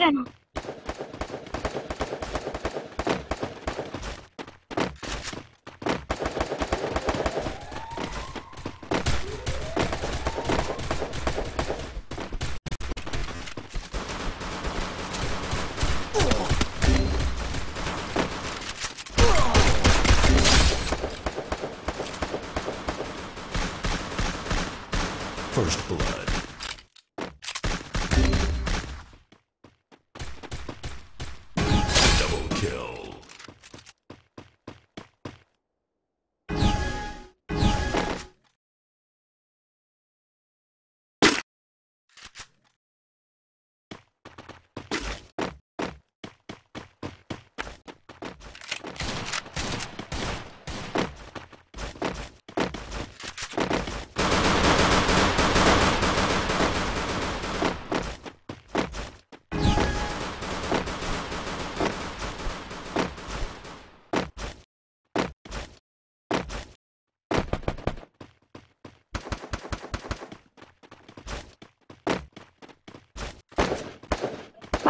Run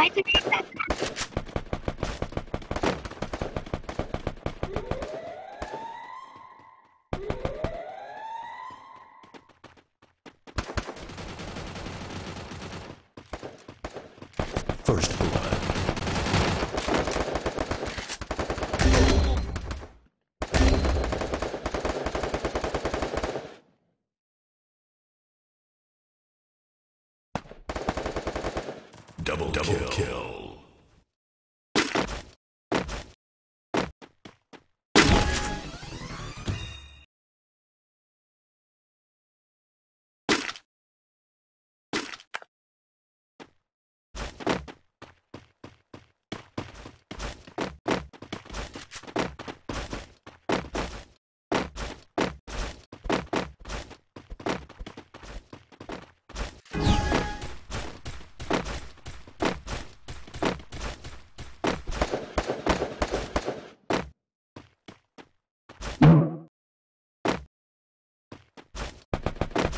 Weiter geht's. First blood. Double, Double kill. kill.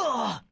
Double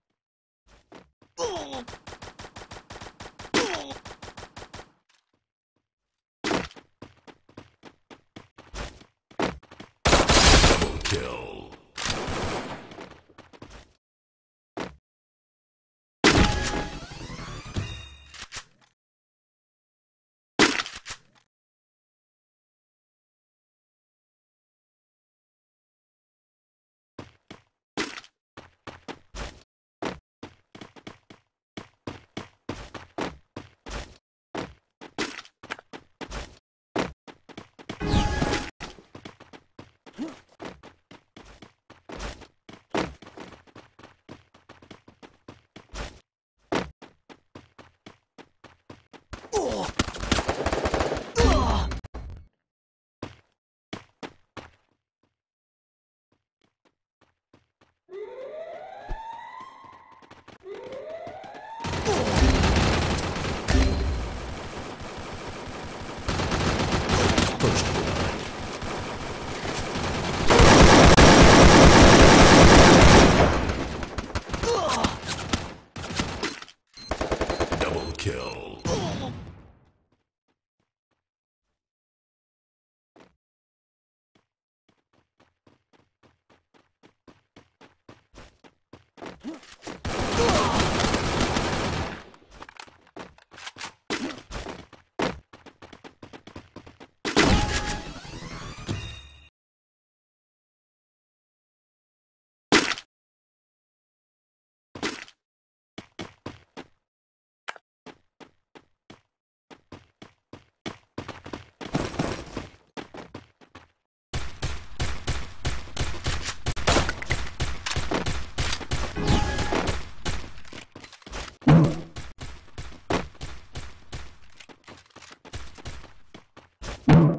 Huh? Oh.